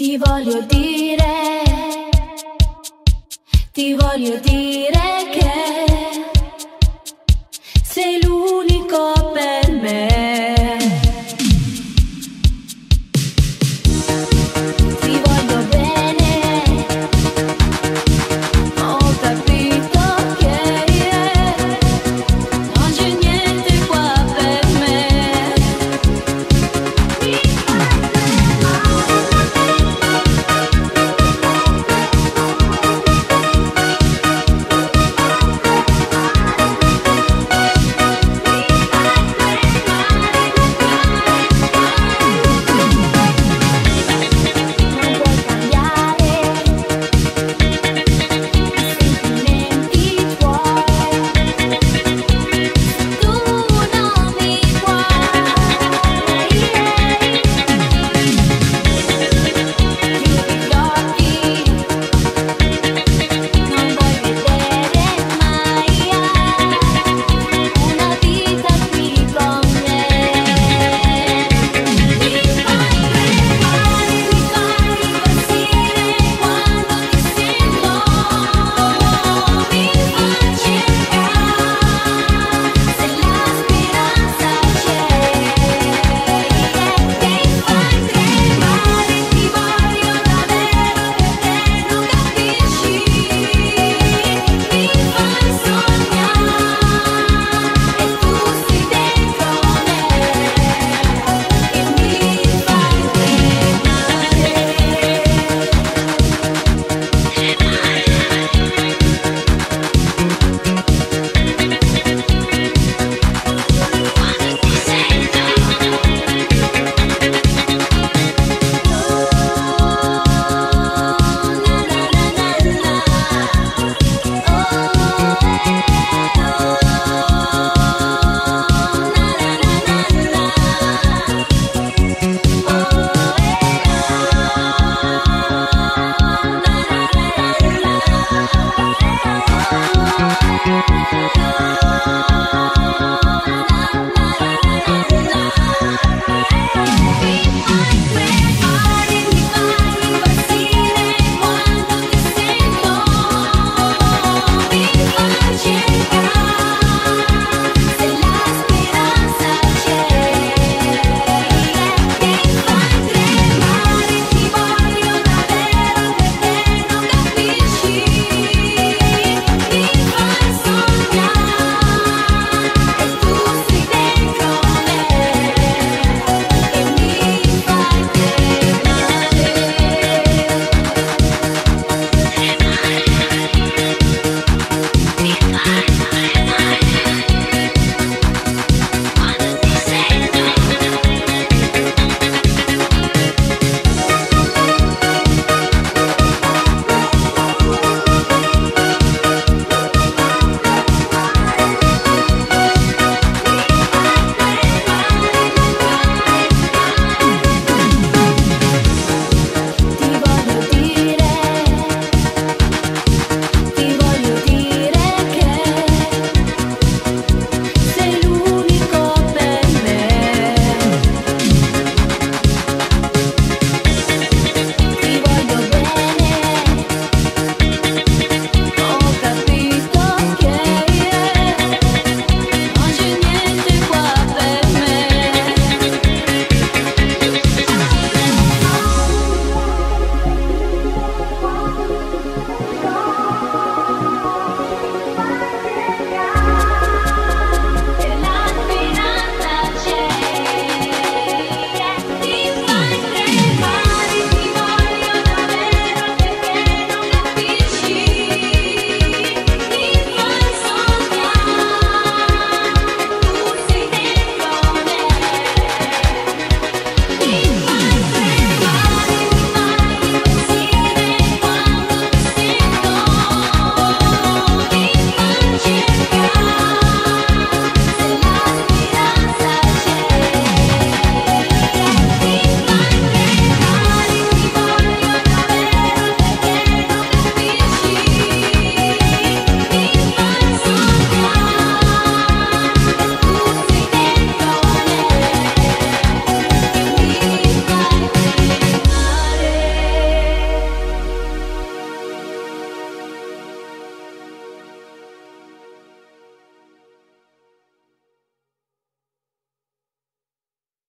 Ti voglio dire, ti voglio dire che sei l'unico